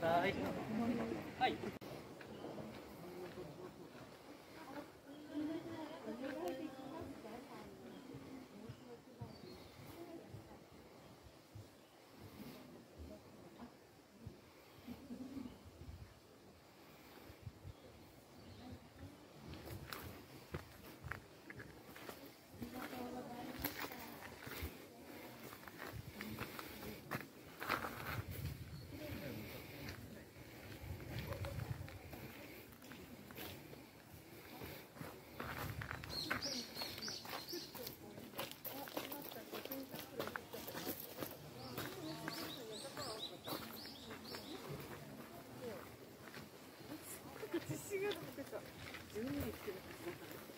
ださい。はい。私がなんか12人来てるはずだから。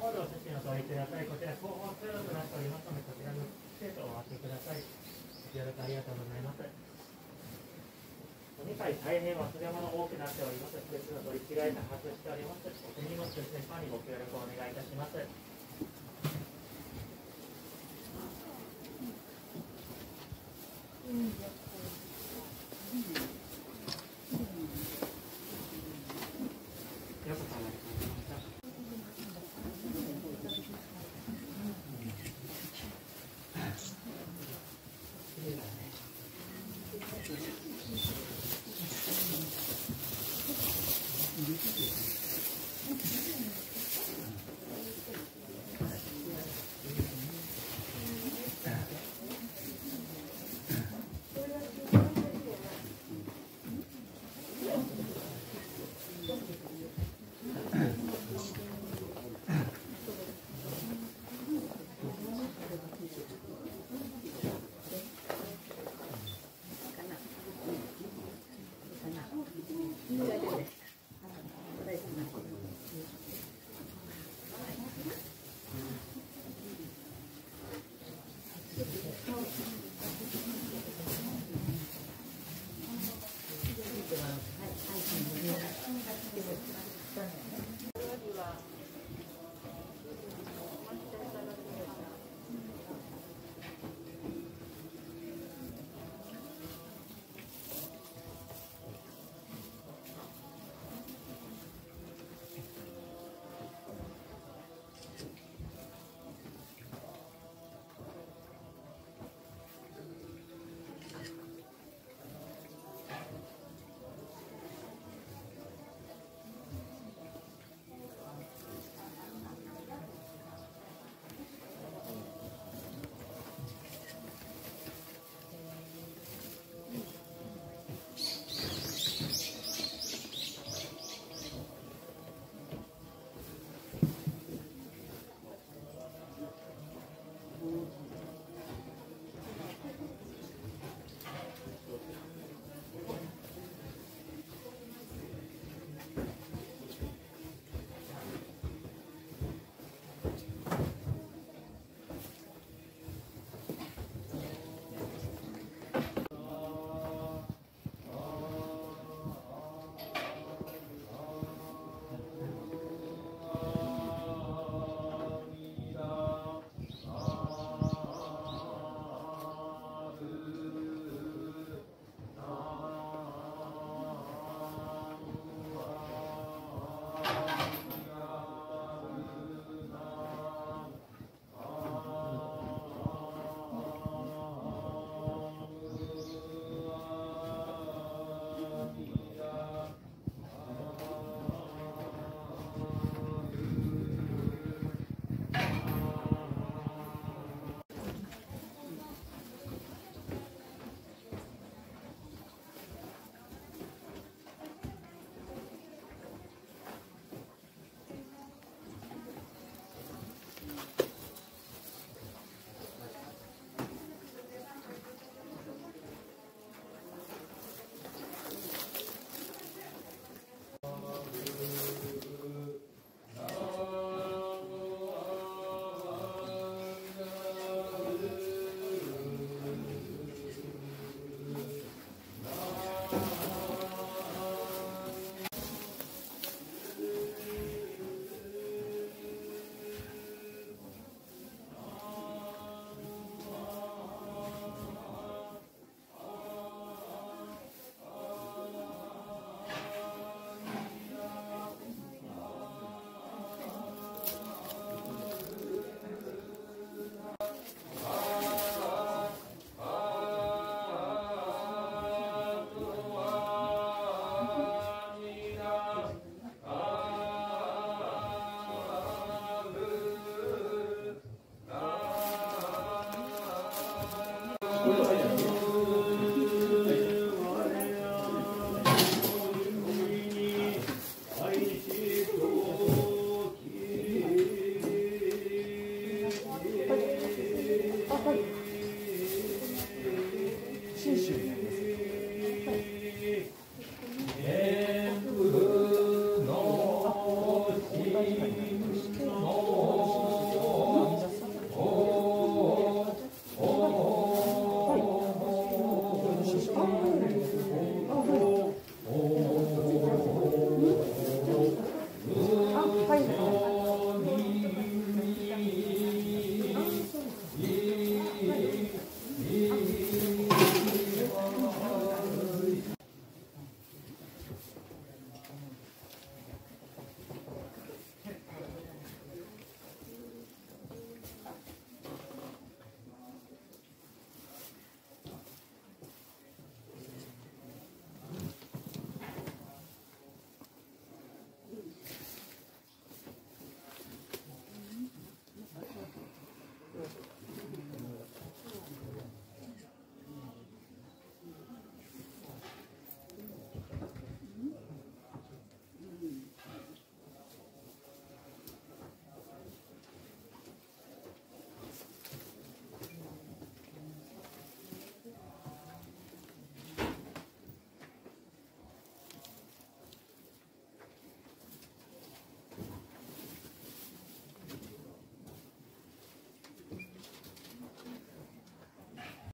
コールを写真を撮りください。こちら広報通路となっておりますので、こちらの生徒をお待ちください。ご協力ありがとうございます。お二階大変忘れ物多くなっております。列の取り違えた発しております。お手荷物先輩にご協力をお願いいたします。